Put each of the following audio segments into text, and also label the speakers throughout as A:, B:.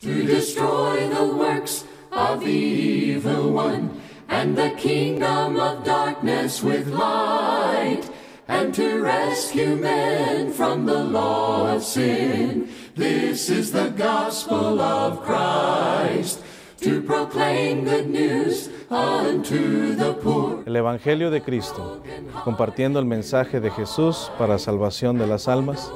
A: to destroy the works of the evil one, and the kingdom of darkness with light, and to rescue men from the law of sin. This is the gospel of Christ, to proclaim good news unto the poor.
B: El Evangelio de Cristo, compartiendo el mensaje de Jesús para salvación de las almas.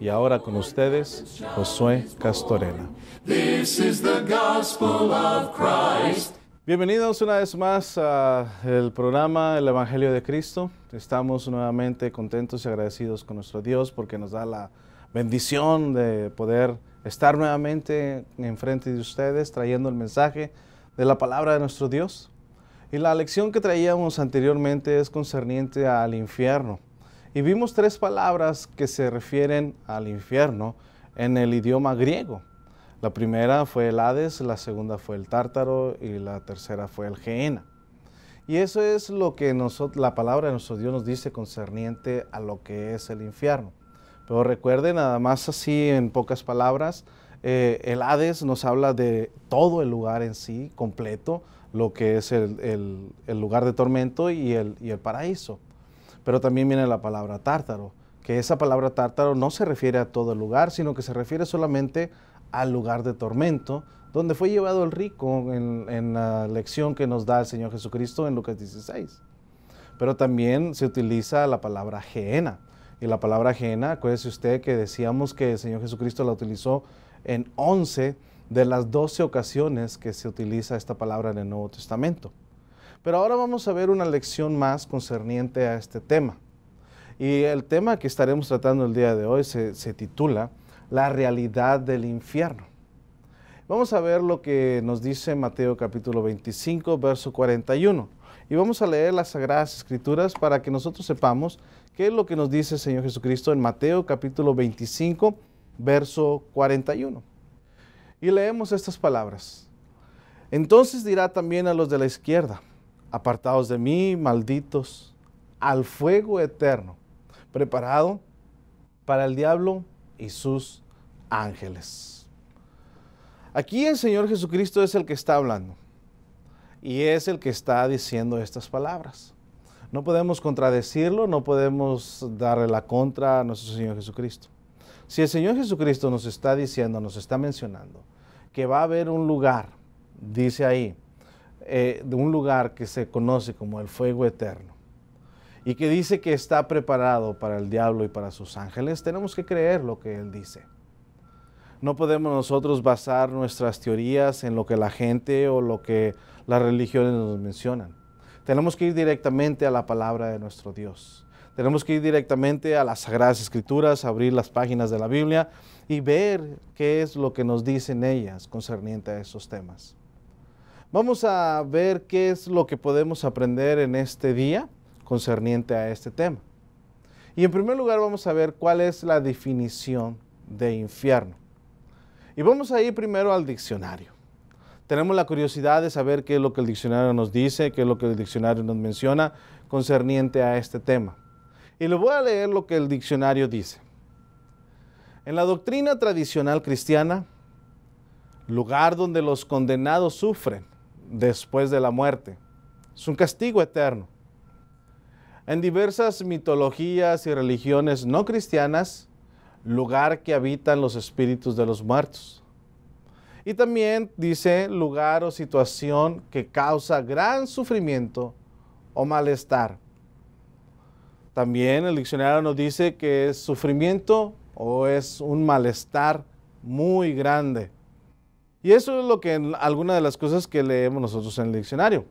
B: Y ahora con ustedes, Josué Castorena.
A: This is the gospel of Christ.
B: Bienvenidos una vez más al programa El Evangelio de Cristo. Estamos nuevamente contentos y agradecidos con nuestro Dios porque nos da la bendición de poder estar nuevamente enfrente de ustedes trayendo el mensaje de la palabra de nuestro Dios. Y la lección que traíamos anteriormente es concerniente al infierno. Y vimos tres palabras que se refieren al infierno en el idioma griego. La primera fue el Hades, la segunda fue el Tártaro y la tercera fue el Geena. Y eso es lo que nosotros, la palabra de nuestro Dios nos dice concerniente a lo que es el infierno. Pero recuerden, nada más así en pocas palabras, eh, el Hades nos habla de todo el lugar en sí, completo, lo que es el, lugar de tormento y el, paraíso. Pero también viene la palabra tártaro, que esa palabra tártaro no se refiere a todo el lugar, sino que se refiere solamente al lugar de tormento, donde fue llevado el rico en, la lección que nos da el Señor Jesucristo en Lucas 16. Pero también se utiliza la palabra geena. Y la palabra geena, acuérdese usted que decíamos que el Señor Jesucristo la utilizó en 11 de las 12 ocasiones que se utiliza esta palabra en el Nuevo Testamento. Pero ahora vamos a ver una lección más concerniente a este tema. Y el tema que estaremos tratando el día de hoy se, titula La realidad del infierno. Vamos a ver lo que nos dice Mateo capítulo 25, verso 41. Y vamos a leer las Sagradas Escrituras para que nosotros sepamos qué es lo que nos dice el Señor Jesucristo en Mateo capítulo 25, verso 41. Y leemos estas palabras. Entonces dirá también a los de la izquierda, apartados de mí, malditos, al fuego eterno, preparado para el diablo y sus ángeles. Aquí el Señor Jesucristo es el que está hablando y es el que está diciendo estas palabras. No podemos contradecirlo, no podemos darle la contra a nuestro Señor Jesucristo. Si el Señor Jesucristo nos está diciendo, nos está mencionando, que va a haber un lugar, dice ahí, eh, de un lugar que se conoce como el fuego eterno y que dice que está preparado para el diablo y para sus ángeles, tenemos que creer lo que él dice. No podemos nosotros basar nuestras teorías en lo que la gente o lo que las religiones nos mencionan. Tenemos que ir directamente a la palabra de nuestro Dios. Tenemos que ir directamente a las Sagradas Escrituras, abrir las páginas de la Biblia y ver qué es lo que nos dicen ellas concerniente a esos temas. Vamos a ver qué es lo que podemos aprender en este día concerniente a este tema. Y en primer lugar vamos a ver cuál es la definición de infierno. Y vamos a ir primero al diccionario. Tenemos la curiosidad de saber qué es lo que el diccionario nos dice, qué es lo que el diccionario nos menciona concerniente a este tema. Y le voy a leer lo que el diccionario dice. En la doctrina tradicional cristiana, lugar donde los condenados sufren después de la muerte. Es un castigo eterno. En diversas mitologías y religiones no cristianas, lugar que habitan los espíritus de los muertos. Y también dice lugar o situación que causa gran sufrimiento o malestar. También el diccionario nos dice que es sufrimiento o es un malestar muy grande. Y eso es lo que algunas de las cosas que leemos nosotros en el diccionario.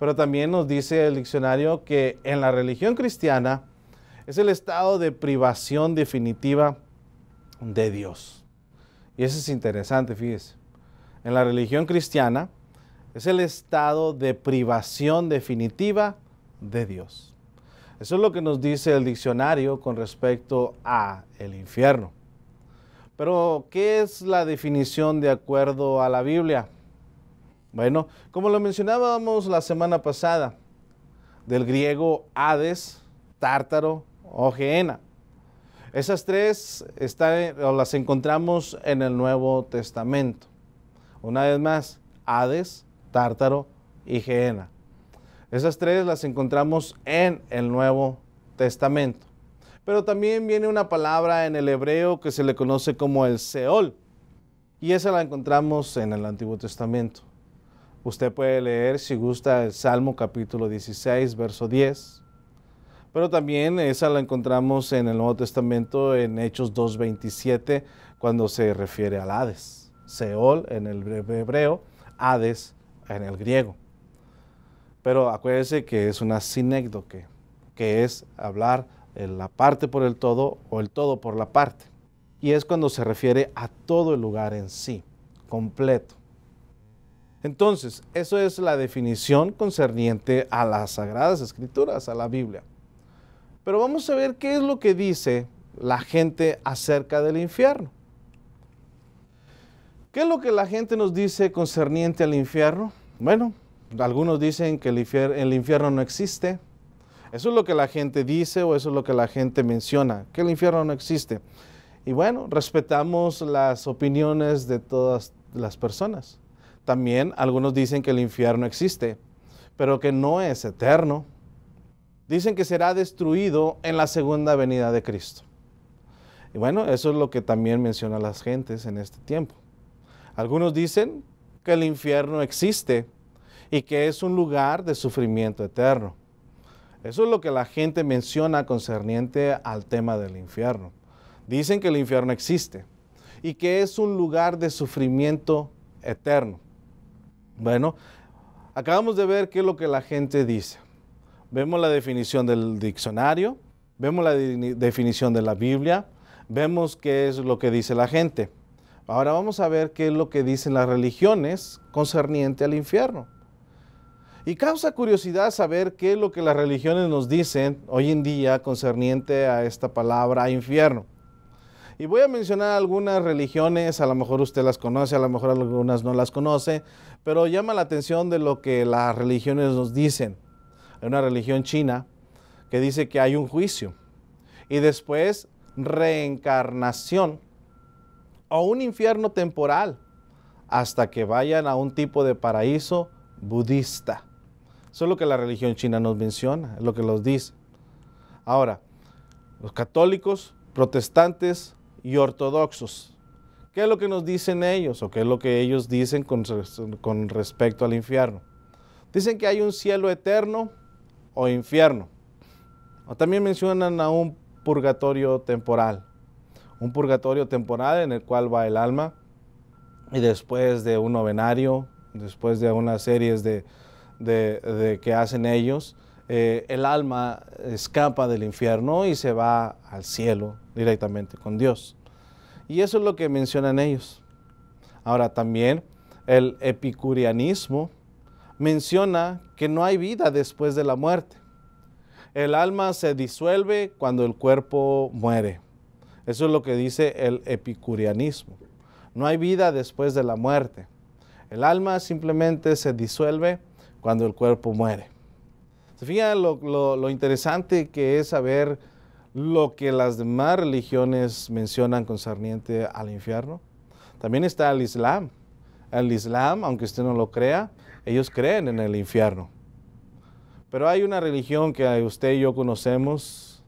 B: Pero también nos dice el diccionario que en la religión cristiana es el estado de privación definitiva de Dios. Y eso es interesante, fíjese. En la religión cristiana es el estado de privación definitiva de Dios. Eso es lo que nos dice el diccionario con respecto a el infierno. Pero, ¿qué es la definición de acuerdo a la Biblia? Bueno, como lo mencionábamos la semana pasada, del griego Hades, Tártaro o Geena. Esas tres las encontramos en el Nuevo Testamento. Una vez más, Hades, Tártaro y Geena. Esas tres las encontramos en el Nuevo Testamento. Pero también viene una palabra en el hebreo que se le conoce como el Seol. Y esa la encontramos en el Antiguo Testamento. Usted puede leer, si gusta, el Salmo capítulo 16, verso 10. Pero también esa la encontramos en el Nuevo Testamento en Hechos 2.27, cuando se refiere al Hades. Seol en el hebreo, Hades en el griego. Pero acuérdese que es una sinécdoque, que es hablar la parte por el todo o el todo por la parte. Y es cuando se refiere a todo el lugar en sí, completo. Entonces, eso es la definición concerniente a las Sagradas Escrituras, a la Biblia. Pero vamos a ver qué es lo que dice la gente acerca del infierno. ¿Qué es lo que la gente nos dice concerniente al infierno? Bueno, algunos dicen que el infierno, no existe. Eso es lo que la gente dice o eso es lo que la gente menciona, que el infierno no existe. Y bueno, respetamos las opiniones de todas las personas. También algunos dicen que el infierno existe, pero que no es eterno. Dicen que será destruido en la segunda venida de Cristo. Y bueno, eso es lo que también mencionan las gentes en este tiempo. Algunos dicen que el infierno existe y que es un lugar de sufrimiento eterno. Eso es lo que la gente menciona concerniente al tema del infierno. Dicen que el infierno existe y que es un lugar de sufrimiento eterno. Bueno, acabamos de ver qué es lo que la gente dice. Vemos la definición del diccionario, vemos la definición de la Biblia, vemos qué es lo que dice la gente. Ahora vamos a ver qué es lo que dicen las religiones concerniente al infierno. Y causa curiosidad saber qué es lo que las religiones nos dicen hoy en día concerniente a esta palabra infierno. Y voy a mencionar algunas religiones, a lo mejor usted las conoce, a lo mejor algunas no las conoce, pero llama la atención de lo que las religiones nos dicen. Hay una religión china que dice que hay un juicio y después reencarnación o un infierno temporal hasta que vayan a un tipo de paraíso budista. Eso es lo que la religión china nos menciona, es lo que nos dice. Ahora, los católicos, protestantes y ortodoxos, ¿qué es lo que nos dicen ellos o qué es lo que ellos dicen con respecto al infierno? Dicen que hay un cielo eterno o infierno. O también mencionan a un purgatorio temporal un purgatorio temporal en el cual va el alma y después de un novenario, después de unas series de, que hacen ellos, eh, el alma escapa del infierno y se va al cielo directamente con Dios. Y eso es lo que mencionan ellos. Ahora también el epicurianismo menciona que no hay vida después de la muerte. El alma se disuelve cuando el cuerpo muere. Eso es lo que dice el epicurianismo. No hay vida después de la muerte. El alma simplemente se disuelve cuando el cuerpo muere. ¿Se fijan lo, interesante que es saber lo que las demás religiones mencionan concerniente al infierno? También está el Islam. El Islam, aunque usted no lo crea, ellos creen en el infierno. Pero hay una religión que usted y yo conocemos,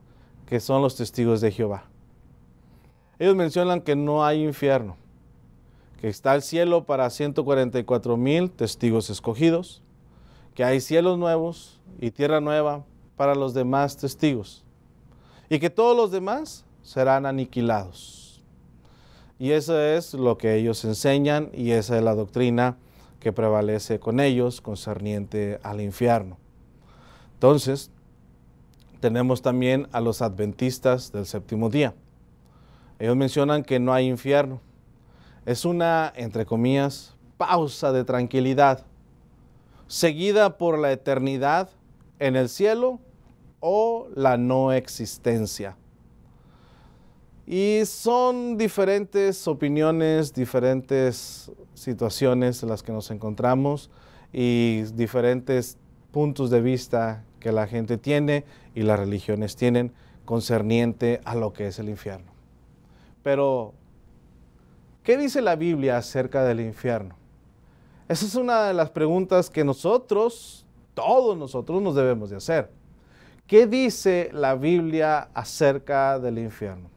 B: que son los testigos de Jehová. Ellos mencionan que no hay infierno, que está el cielo para 144 mil testigos escogidos, que hay cielos nuevos y tierra nueva para los demás testigos, y que todos los demás serán aniquilados. Y eso es lo que ellos enseñan y esa es la doctrina que prevalece con ellos concerniente al infierno. Entonces, tenemos también a los adventistas del séptimo día. Ellos mencionan que no hay infierno. Es una, entre comillas, pausa de tranquilidad, seguida por la eternidad en el cielo o la no existencia. Y son diferentes opiniones, diferentes situaciones en las que nos encontramos y diferentes puntos de vista que la gente tiene y las religiones tienen concerniente a lo que es el infierno. Pero, ¿qué dice la Biblia acerca del infierno? Esa es una de las preguntas que nosotros, todos nosotros nos debemos de hacer. ¿Qué dice la Biblia acerca del infierno?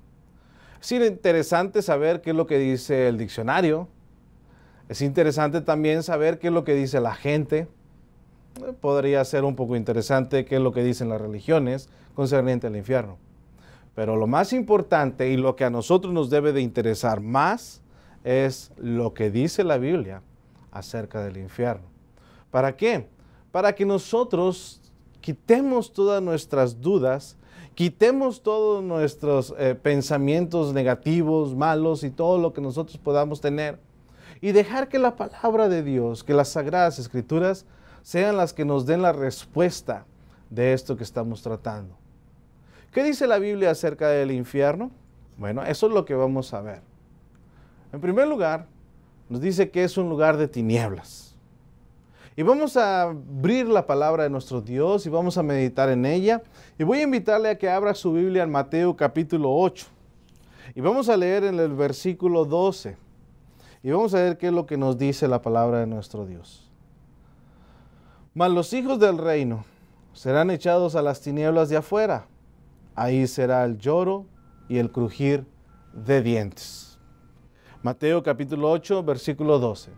B: Es interesante saber qué es lo que dice el diccionario. Es interesante también saber qué es lo que dice la gente. Podría ser un poco interesante qué es lo que dicen las religiones concerniente al infierno. Pero lo más importante y lo que a nosotros nos debe de interesar más es lo que dice la Biblia acerca del infierno. ¿Para qué? Para que nosotros quitemos todas nuestras dudas, quitemos todos nuestros eh, pensamientos negativos, malos y todo lo que nosotros podamos tener y dejar que la palabra de Dios, que las sagradas escrituras sean las que nos den la respuesta de esto que estamos tratando. ¿Qué dice la Biblia acerca del infierno? Bueno, eso es lo que vamos a ver. En primer lugar, nos dice que es un lugar de tinieblas. Y vamos a abrir la palabra de nuestro Dios y vamos a meditar en ella. Y voy a invitarle a que abra su Biblia en Mateo capítulo 8. Y vamos a leer en el versículo 12. Y vamos a ver qué es lo que nos dice la palabra de nuestro Dios. Mas los hijos del reino serán echados a las tinieblas de afuera ahí será el lloro y el crujir de dientes. Mateo capítulo 8, versículo 12.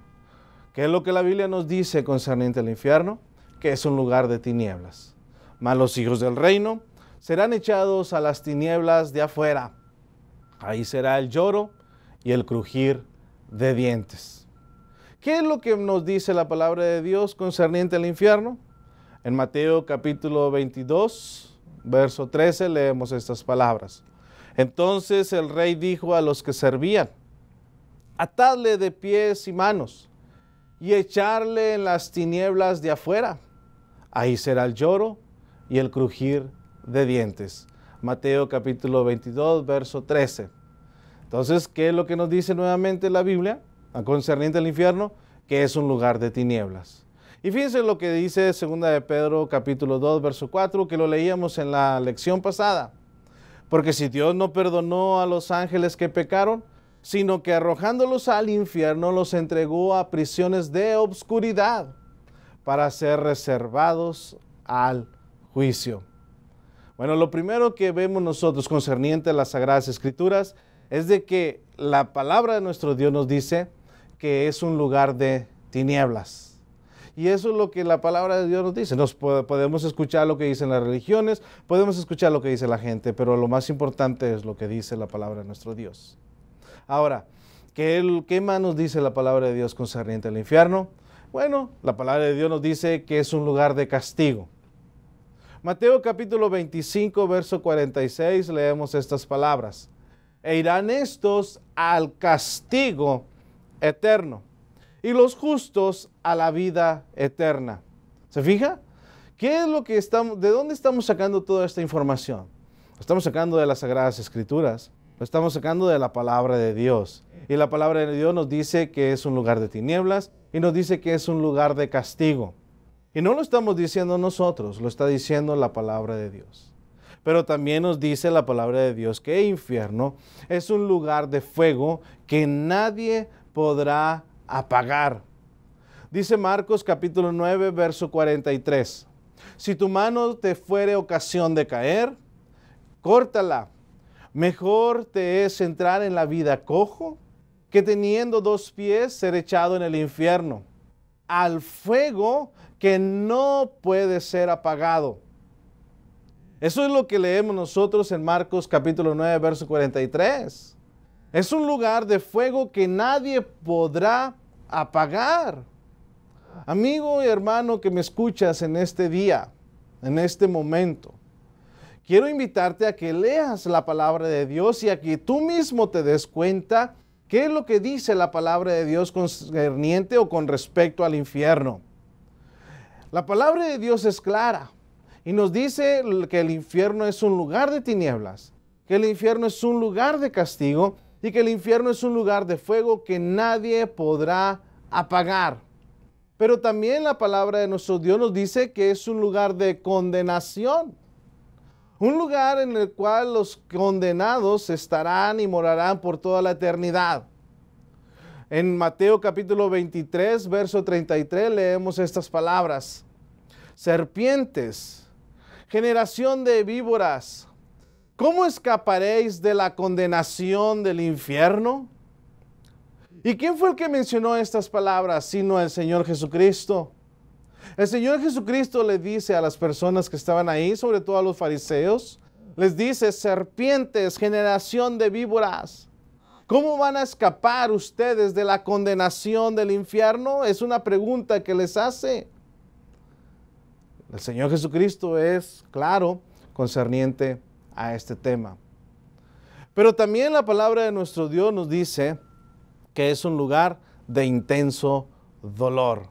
B: ¿Qué es lo que la Biblia nos dice concerniente al infierno? Que es un lugar de tinieblas. Mas los hijos del reino serán echados a las tinieblas de afuera. Ahí será el lloro y el crujir de dientes. ¿Qué es lo que nos dice la palabra de Dios concerniente al infierno? En Mateo capítulo 22, verso 13 leemos estas palabras. Entonces el rey dijo a los que servían, atadle de pies y manos y echarle en las tinieblas de afuera. Ahí será el lloro y el crujir de dientes. Mateo capítulo 22, verso 13. Entonces, ¿qué es lo que nos dice nuevamente la Biblia concerniente al infierno? Que es un lugar de tinieblas. Y fíjense lo que dice 2 de Pedro capítulo 2 verso 4 que lo leíamos en la lección pasada. Porque si Dios no perdonó a los ángeles que pecaron, sino que arrojándolos al infierno los entregó a prisiones de obscuridad para ser reservados al juicio. Bueno, lo primero que vemos nosotros concerniente a las Sagradas Escrituras es de que la palabra de nuestro Dios nos dice que es un lugar de tinieblas. Y eso es lo que la palabra de Dios nos dice. Nos podemos escuchar lo que dicen las religiones, podemos escuchar lo que dice la gente, pero lo más importante es lo que dice la palabra de nuestro Dios. Ahora, ¿qué, más nos dice la palabra de Dios concerniente al infierno? Bueno, la palabra de Dios nos dice que es un lugar de castigo. Mateo capítulo 25, verso 46, leemos estas palabras. E irán estos al castigo eterno y los justos a la vida eterna. ¿Se fija? ¿Qué es lo que estamos, de dónde estamos sacando toda esta información? Lo estamos sacando de las Sagradas Escrituras, lo estamos sacando de la palabra de Dios. Y la palabra de Dios nos dice que es un lugar de tinieblas y nos dice que es un lugar de castigo. Y no lo estamos diciendo nosotros, lo está diciendo la palabra de Dios. Pero también nos dice la palabra de Dios que infierno es un lugar de fuego que nadie podrá apagar. Dice Marcos capítulo 9, verso 43. Si tu mano te fuere ocasión de caer, córtala. Mejor te es entrar en la vida cojo que teniendo dos pies ser echado en el infierno, al fuego que no puede ser apagado. Eso es lo que leemos nosotros en Marcos capítulo 9, verso 43. Es un lugar de fuego que nadie podrá apagar. Amigo y hermano que me escuchas en este día, en este momento, quiero invitarte a que leas la palabra de Dios y a que tú mismo te des cuenta qué es lo que dice la palabra de Dios concerniente o con respecto al infierno. La palabra de Dios es clara y nos dice que el infierno es un lugar de tinieblas, que el infierno es un lugar de castigo y que el infierno es un lugar de fuego que nadie podrá apagar. Pero también la palabra de nuestro Dios nos dice que es un lugar de condenación. Un lugar en el cual los condenados estarán y morarán por toda la eternidad. En Mateo capítulo 23, verso 33 leemos estas palabras. Serpientes, generación de víboras, ¿cómo escaparéis de la condenación del infierno? ¿Y quién fue el que mencionó estas palabras sino el Señor Jesucristo? El Señor Jesucristo le dice a las personas que estaban ahí, sobre todo a los fariseos, les dice, serpientes, generación de víboras, ¿cómo van a escapar ustedes de la condenación del infierno? Es una pregunta que les hace. El Señor Jesucristo es claro concerniente a este tema. Pero también la palabra de nuestro Dios nos dice que es un lugar de intenso dolor.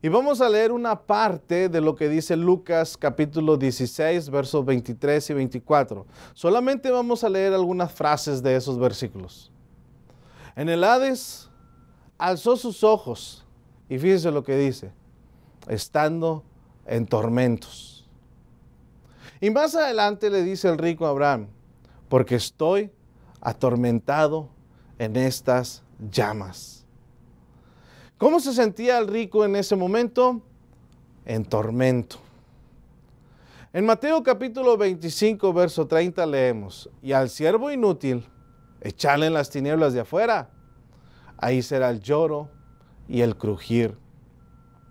B: Y vamos a leer una parte de lo que dice Lucas capítulo 16, versos 23 y 24. Solamente vamos a leer algunas frases de esos versículos. En el Hades alzó sus ojos y fíjense lo que dice, estando en tormentos. Y más adelante le dice el rico Abraham, porque estoy atormentado en estas llamas. ¿Cómo se sentía el rico en ese momento? En tormento. En Mateo capítulo 25, verso 30 leemos, y al siervo inútil, echarle en las tinieblas de afuera. Ahí será el lloro y el crujir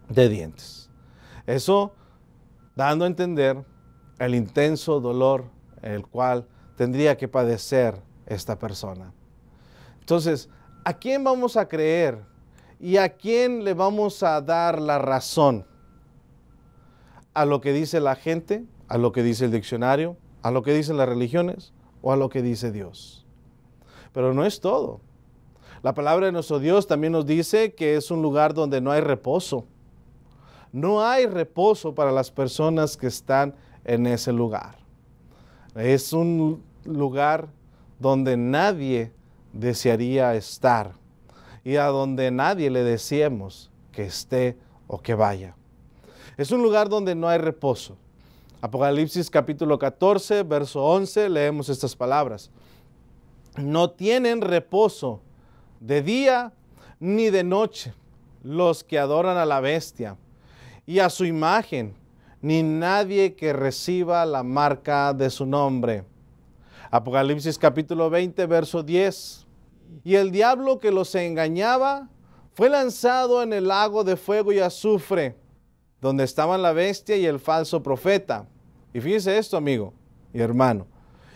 B: de dientes. Eso dando a entender el intenso dolor el cual tendría que padecer esta persona. Entonces, ¿a quién vamos a creer ¿Y a quién le vamos a dar la razón? ¿A lo que dice la gente? ¿A lo que dice el diccionario? ¿A lo que dicen las religiones? ¿O a lo que dice Dios? Pero no es todo. La palabra de nuestro Dios también nos dice que es un lugar donde no hay reposo. No hay reposo para las personas que están en ese lugar. Es un lugar donde nadie desearía estar y a donde nadie le decíamos que esté o que vaya. Es un lugar donde no hay reposo. Apocalipsis capítulo 14, verso 11, leemos estas palabras. No tienen reposo de día ni de noche los que adoran a la bestia y a su imagen, ni nadie que reciba la marca de su nombre. Apocalipsis capítulo 20, verso 10 y el diablo que los engañaba fue lanzado en el lago de fuego y azufre, donde estaban la bestia y el falso profeta. Y fíjese esto, amigo y hermano,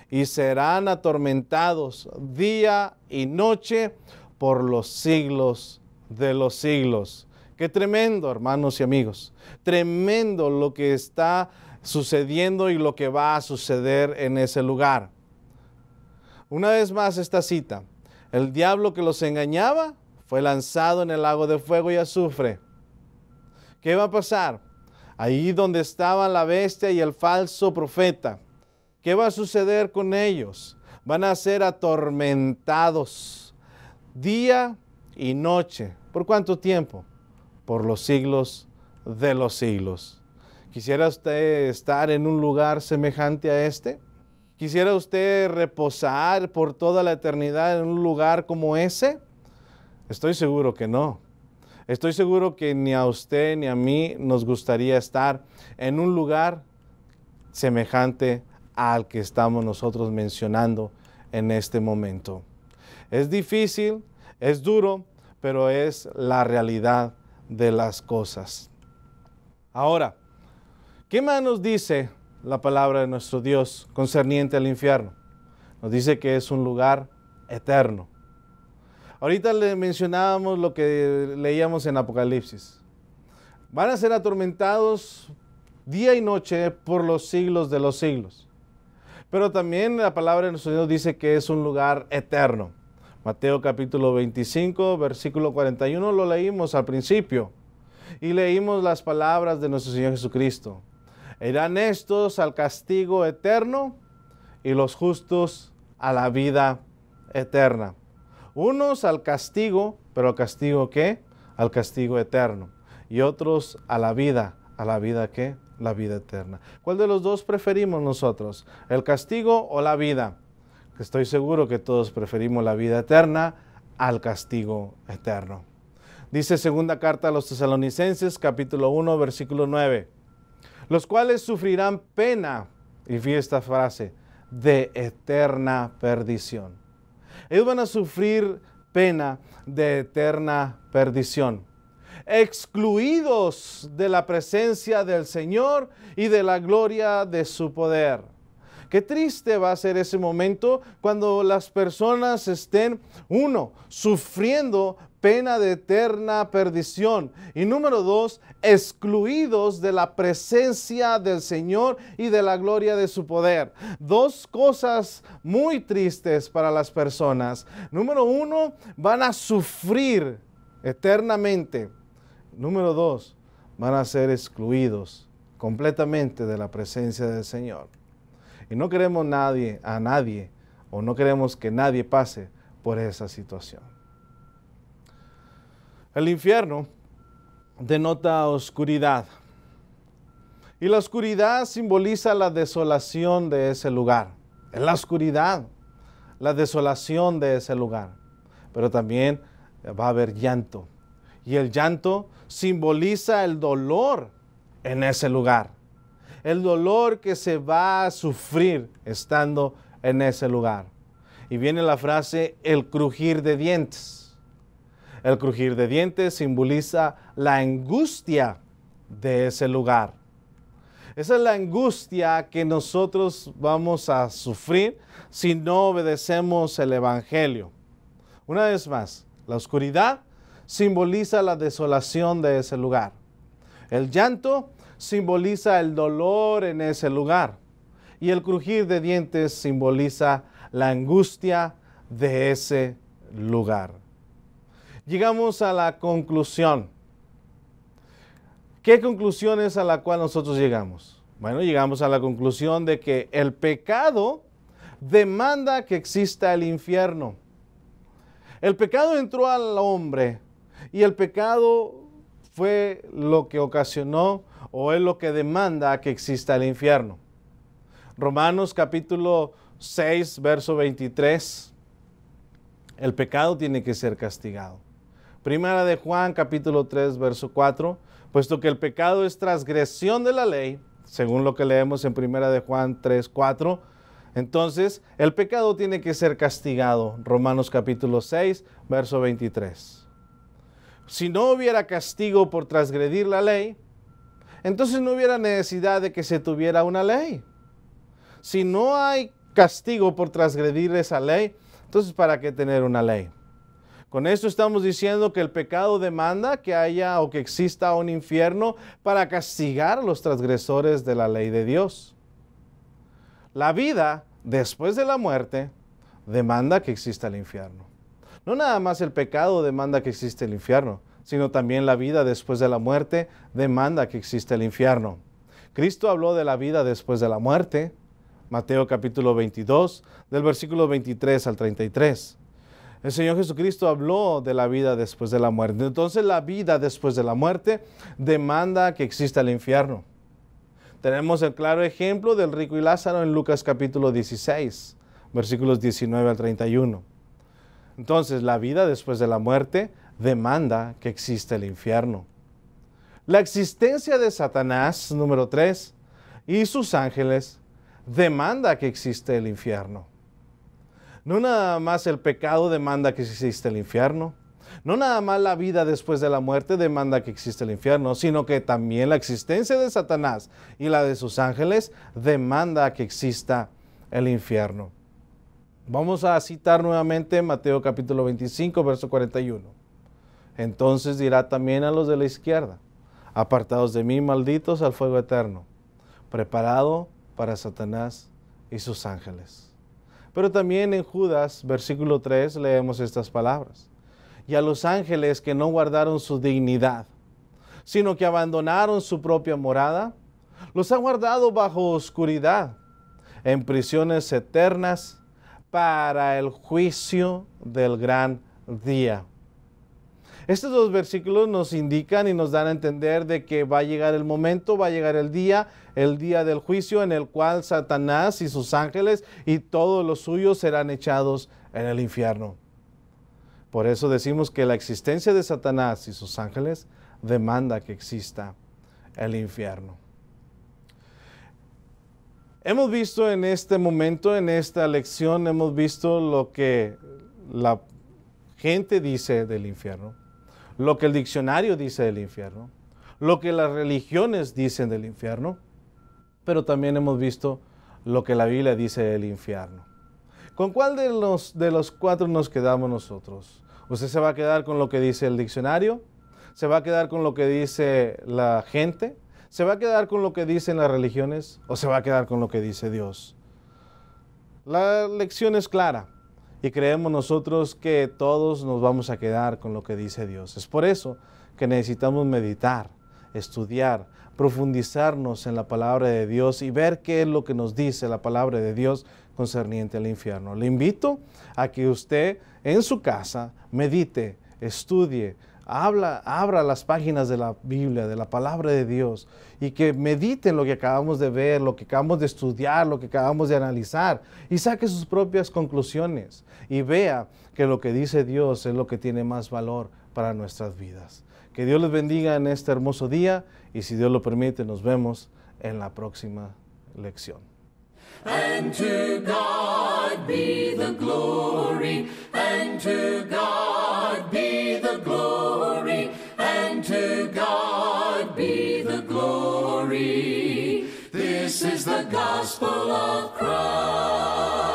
B: y serán atormentados día y noche por los siglos de los siglos. Qué tremendo, hermanos y amigos. Tremendo lo que está sucediendo y lo que va a suceder en ese lugar. Una vez más esta cita. El diablo que los engañaba fue lanzado en el lago de fuego y azufre. ¿Qué va a pasar? Ahí donde estaba la bestia y el falso profeta. ¿Qué va a suceder con ellos? Van a ser atormentados día y noche. ¿Por cuánto tiempo? Por los siglos de los siglos. ¿Quisiera usted estar en un lugar semejante a este? ¿Quisiera usted reposar por toda la eternidad en un lugar como ese? Estoy seguro que no. Estoy seguro que ni a usted ni a mí nos gustaría estar en un lugar semejante al que estamos nosotros mencionando en este momento. Es difícil, es duro, pero es la realidad de las cosas. Ahora, ¿qué más nos dice la palabra de nuestro Dios concerniente al infierno. Nos dice que es un lugar eterno. Ahorita le mencionábamos lo que leíamos en Apocalipsis. Van a ser atormentados día y noche por los siglos de los siglos. Pero también la palabra de nuestro Dios dice que es un lugar eterno. Mateo capítulo 25, versículo 41 lo leímos al principio. Y leímos las palabras de nuestro Señor Jesucristo. Irán estos al castigo eterno y los justos a la vida eterna. Unos al castigo, pero ¿al castigo qué? Al castigo eterno. Y otros a la vida. ¿A la vida qué? la vida eterna. ¿Cuál de los dos preferimos nosotros? ¿El castigo o la vida? Estoy seguro que todos preferimos la vida eterna al castigo eterno. Dice segunda carta a los tesalonicenses capítulo 1 versículo 9, los cuales sufrirán pena, y vi esta frase, de eterna perdición. Ellos van a sufrir pena de eterna perdición excluidos de la presencia del Señor y de la gloria de su poder. Qué triste va a ser ese momento cuando las personas estén, uno, sufriendo pena de eterna perdición. Y número dos, excluidos de la presencia del Señor y de la gloria de su poder. Dos cosas muy tristes para las personas. Número uno, van a sufrir eternamente Número dos, van a ser excluidos completamente de la presencia del Señor. Y no queremos nadie, a nadie, o no queremos que nadie pase por esa situación. El infierno denota oscuridad. Y la oscuridad simboliza la desolación de ese lugar. Es la oscuridad, la desolación de ese lugar. Pero también va a haber llanto. Y el llanto simboliza el dolor en ese lugar. El dolor que se va a sufrir estando en ese lugar. Y viene la frase el crujir de dientes. El crujir de dientes simboliza la angustia de ese lugar. Esa es la angustia que nosotros vamos a sufrir si no obedecemos el Evangelio. Una vez más, la oscuridad simboliza la desolación de ese lugar. El llanto simboliza el dolor en ese lugar. Y el crujir de dientes simboliza la angustia de ese lugar. Llegamos a la conclusión. ¿Qué conclusión es a la cual nosotros llegamos? Bueno, llegamos a la conclusión de que el pecado demanda que exista el infierno. El pecado entró al hombre y el pecado fue lo que ocasionó o es lo que demanda que exista el infierno. Romanos capítulo 6, verso 23. El pecado tiene que ser castigado. Primera de Juan capítulo 3, verso 4. Puesto que el pecado es transgresión de la ley, según lo que leemos en Primera de Juan 3, 4. Entonces, el pecado tiene que ser castigado. Romanos capítulo 6, verso 23 si no hubiera castigo por transgredir la ley, entonces no hubiera necesidad de que se tuviera una ley. Si no hay castigo por transgredir esa ley, entonces ¿para qué tener una ley? Con esto estamos diciendo que el pecado demanda que haya o que exista un infierno para castigar a los transgresores de la ley de Dios. La vida después de la muerte demanda que exista el infierno. No nada más el pecado demanda que existe el infierno, sino también la vida después de la muerte demanda que existe el infierno. Cristo habló de la vida después de la muerte, Mateo capítulo 22, del versículo 23 al 33. El Señor Jesucristo habló de la vida después de la muerte. Entonces la vida después de la muerte demanda que exista el infierno. Tenemos el claro ejemplo del rico y Lázaro en Lucas capítulo 16, versículos 19 al 31. Entonces, la vida después de la muerte demanda que exista el infierno. La existencia de Satanás, número tres, y sus ángeles demanda que existe el infierno. No nada más el pecado demanda que existe el infierno. No nada más la vida después de la muerte demanda que existe el infierno, sino que también la existencia de Satanás y la de sus ángeles demanda que exista el infierno. Vamos a citar nuevamente Mateo capítulo 25, verso 41. Entonces dirá también a los de la izquierda, apartados de mí, malditos al fuego eterno, preparado para Satanás y sus ángeles. Pero también en Judas, versículo 3, leemos estas palabras. Y a los ángeles que no guardaron su dignidad, sino que abandonaron su propia morada, los ha guardado bajo oscuridad, en prisiones eternas para el juicio del gran día. Estos dos versículos nos indican y nos dan a entender de que va a llegar el momento, va a llegar el día, el día del juicio en el cual Satanás y sus ángeles y todos los suyos serán echados en el infierno. Por eso decimos que la existencia de Satanás y sus ángeles demanda que exista el infierno. Hemos visto en este momento, en esta lección, hemos visto lo que la gente dice del infierno lo que el diccionario dice del infierno, lo que las religiones dicen del infierno, pero también hemos visto lo que la Biblia dice del infierno. ¿Con cuál de los, de los cuatro nos quedamos nosotros? ¿Usted se va a quedar con lo que dice el diccionario? ¿Se va a quedar con lo que dice la gente? ¿Se va a quedar con lo que dicen las religiones? ¿O se va a quedar con lo que dice Dios? La lección es clara y creemos nosotros que todos nos vamos a quedar con lo que dice Dios. Es por eso que necesitamos meditar, estudiar, profundizarnos en la palabra de Dios y ver qué es lo que nos dice la palabra de Dios concerniente al infierno. Le invito a que usted en su casa medite, estudie, habla, abra las páginas de la Biblia, de la palabra de Dios, y que medite lo que acabamos de ver, lo que acabamos de estudiar, lo que acabamos de analizar, y saque sus propias conclusiones, y vea que lo que dice Dios es lo que tiene más valor para nuestras vidas. Que Dios les bendiga en este hermoso día, y si Dios lo permite, nos vemos en la próxima lección.
A: The the gospel of Christ.